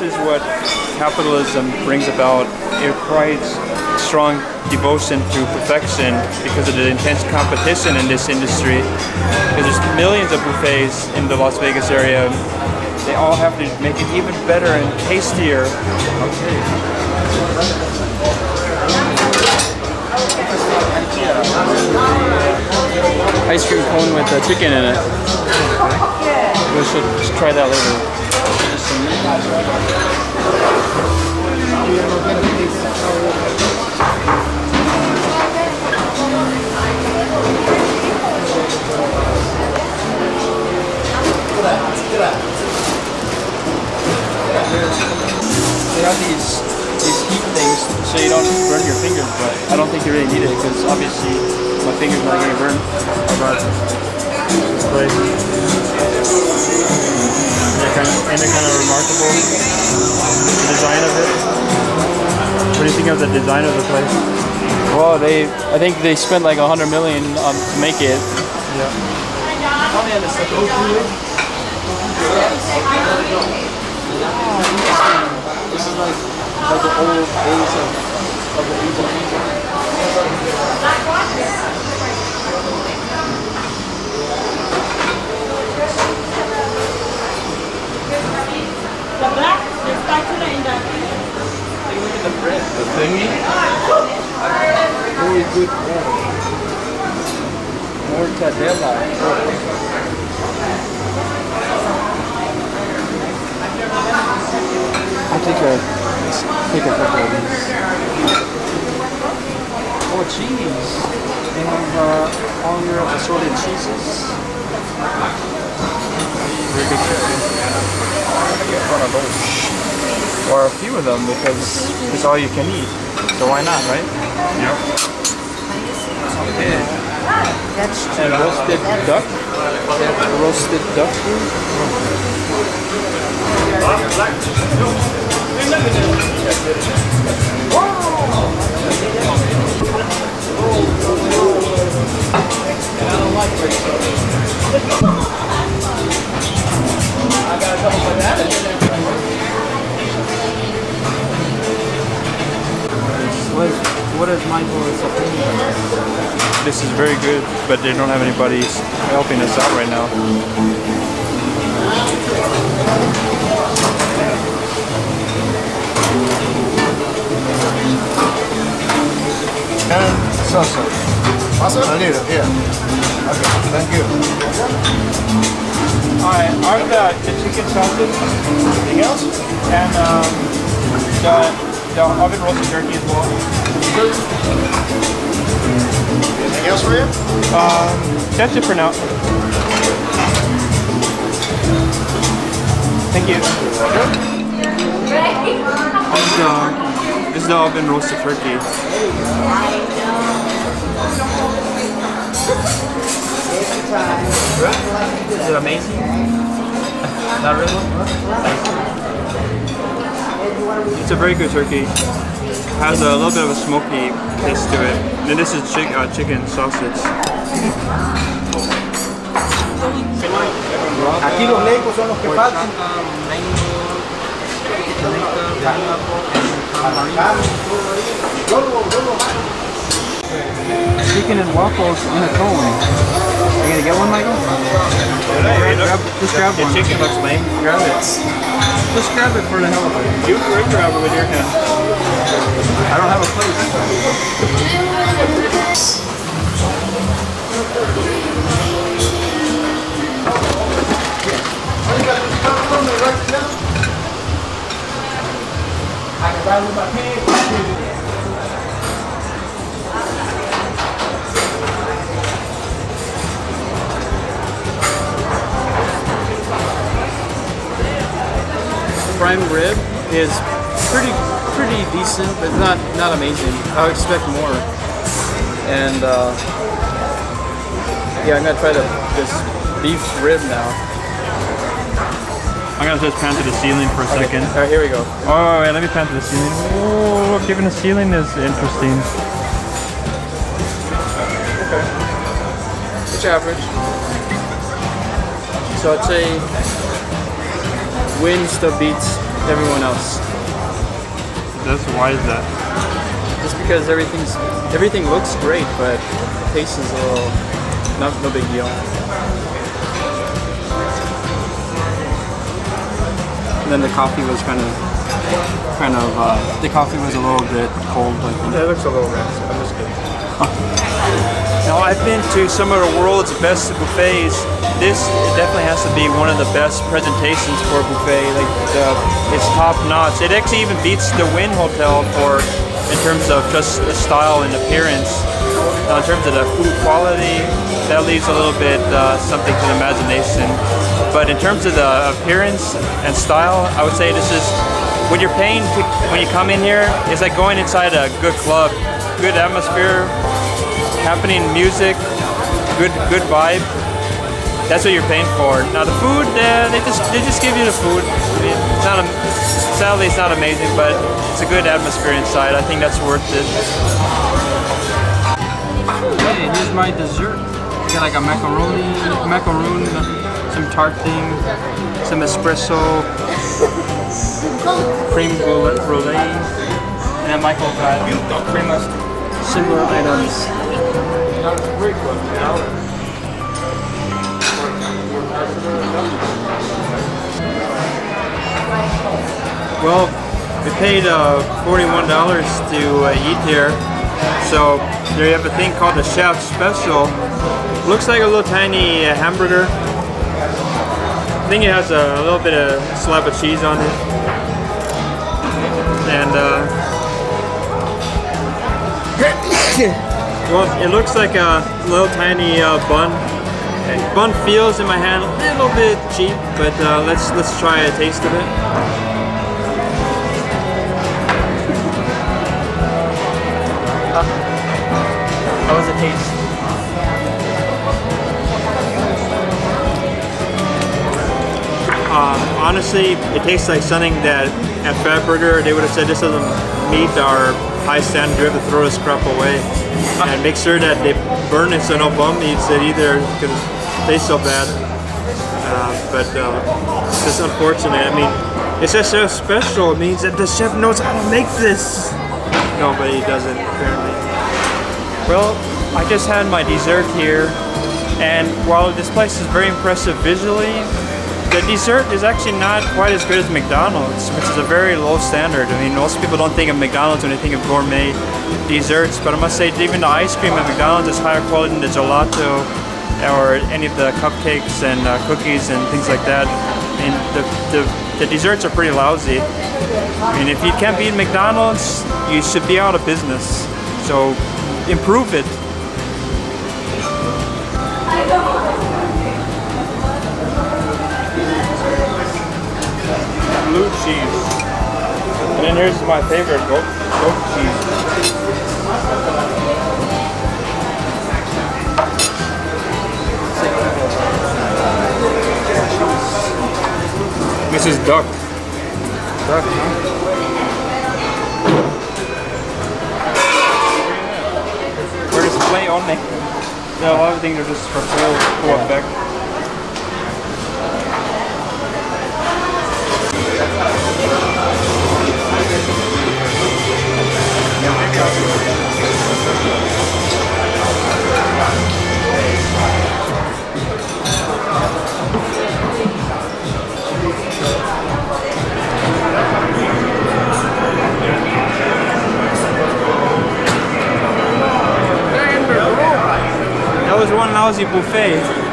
is what capitalism brings about. It creates strong devotion to perfection because of the intense competition in this industry. Because there's millions of buffets in the Las Vegas area. They all have to make it even better and tastier. Ice cream cone with uh, chicken in it. We should just try that later. They have these these heat things so you don't burn your fingers, but I don't think you really need it because obviously my fingers are not getting burned. But but they're kind of and they're kind of remarkable. The design of it. What do you think of the design of the place? Well, they I think they spent like a hundred million on to make it. Yeah. This is like like the old days of, of the Asian people. The black, the spatula in the The thingy? Very good bread. Mortadella. I'll take a take a couple of these. Oh, cheese. They have uh, all your assorted cheeses. Very good chicken. Get one of those. Or a few of them because it's all you can eat. So why not, right? Yep. Okay. And roasted duck. Roasted duck. What, but they don't have anybody helping us out right now. And salsa. Salsa? I need it, yeah. Okay, thank you. Alright, I've got the chicken sausage. Anything else? And um, the, the oven roasted turkey as well. Anything else for you? Um, that's it for now. Thank you. This is the, this is the oven roasted turkey. Is it amazing? Not really? It's a very good turkey. Has a little bit of a smoky taste to it. And this is chick, uh, chicken sausage. Aquí los legos son los que faltan. Chicken and waffles in a cone. Are you gonna get one, Michael? Grab, just grab one. chicken looks lame. Grab it. Just grab it for the hell of it. You grab it with your hand. I don't have a plate. Prime rib is pretty pretty decent, but not not amazing. I would expect more. And uh, yeah, I'm gonna try the this beef rib now. I'm gonna just pan to the ceiling for a second. All right, here we go. Oh, wait, let me pan to the ceiling. Oh, giving the ceiling is interesting. Okay, it's average. So I'd say wins the beats everyone else. That's why is that? Just because everything's everything looks great, but the taste is a little not no big deal. And then the coffee was kind of kind of uh, the coffee was a little bit cold. I think. It looks a little rancid. I'm just kidding. Now I've been to some of the world's best buffets. This definitely has to be one of the best presentations for a buffet. Like it's top notch. It actually even beats the Wynn Hotel for in terms of just the style and appearance. Now in terms of the food quality, that leaves a little bit uh, something to the imagination. But in terms of the appearance and style, I would say this is when you're paying to, when you come in here. It's like going inside a good club, good atmosphere, happening music, good good vibe. That's what you're paying for. Now the food, uh, they just they just give you the food. I mean, it's not a, sadly it's not amazing, but it's a good atmosphere inside. I think that's worth it. Hey, here's my dessert. I Got like a macaroni, macaroon, some tart thing, some espresso, cream brulee, and then Michael got pretty much similar items. Well, we paid uh, $41 to uh, eat here. So there you have a thing called the Chef Special. Looks like a little tiny uh, hamburger. I think it has a, little bit of slab of cheese on it. And uh, well, it looks like a little tiny uh, bun. Bun feels in my hand a little bit cheap, but uh, let's let's try a taste of it. How was the taste? Um, honestly, it tastes like something that at Fatburger they would have said this doesn't meet our high standard. We have to throw this crap away and make sure that they burn it so no bum eats it either because it tastes so bad. Uh, but uh, it's just unfortunate. I mean, it says so special. It means that the chef knows how to make this. No, but he doesn't apparently. Well, I just had my dessert here, and while this place is very impressive visually, the dessert is actually not quite as good as McDonald's, which is a very low standard. I mean, most people don't think of McDonald's when they think of gourmet desserts, but I must say, even the ice cream at McDonald's is higher quality than the gelato or any of the cupcakes and uh, cookies and things like that. And the, the, the desserts are pretty lousy. I mean, if you can't beat McDonald's, you should be out of business. So improve it. Cheese. And then here's my favorite goat, goat cheese. This is duck. Duck, We're display only. No, things are just for full, full effect. That was one lousy buffet.